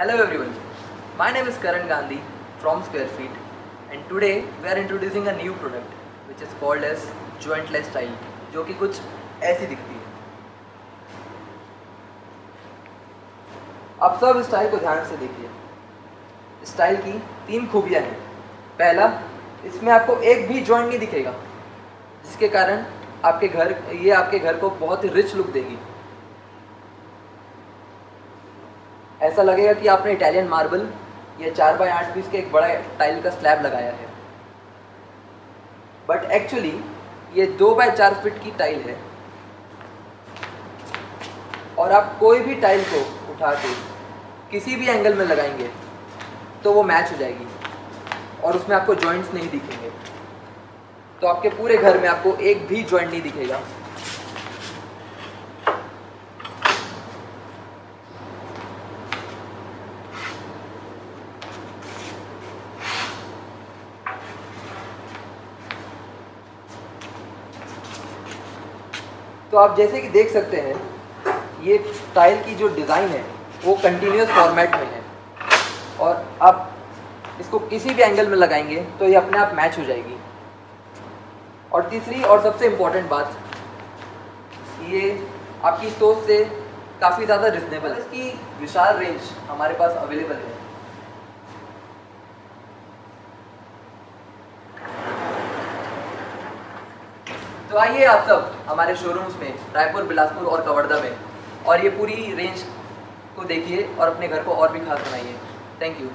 Hello everyone, my name is Karan Gandhi from Square Feet and today we are introducing a new product which is called as jointless style जो कि कुछ ऐसी दिखती है अब सब स्टाइल को ध्यान से देखिए स्टाइल की तीन खूबियाँ हैं पहला इसमें आपको एक भी जॉइंट नहीं दिखेगा जिसके कारण आपके घर ये आपके घर को बहुत ही रिच लुक देगी ऐसा लगेगा कि आपने इटालियन मार्बल या चार बाय आठ पीस के एक बड़ा टाइल का स्लैब लगाया है। बट एक्चुअली ये दो बाय चार फिट की टाइल है। और आप कोई भी टाइल को उठा के किसी भी एंगल में लगाएँगे तो वो मैच हो जाएगी। और उसमें आपको जॉइंट्स नहीं दिखेंगे। तो आपके पूरे घर में आपको एक भी जॉइंट नहीं दिखेगा। तो आप जैसे कि देख सकते हैं, ये टाइल की जो डिज़ाइन है, वो कंटिन्यूस फॉर्मेट में है। और आप इसको किसी भी एंगल में लगाएँगे तो ये अपने आप मैच हो जाएगी। और तीसरी और सबसे इम्पोर्टेंट बात, ये आपकी सोच से काफ़ी ज़्यादा रिजनेबल है। इसकी विशाल रेंज हमारे पास अवेलेबल है। तो आइए आप सब हमारे शोरूम्स में, रायपुर, बिलासपुर और कवर्धा में। और ये पूरी रेंज को देखिए और अपने घर को और भी खास बनाइए। Thank you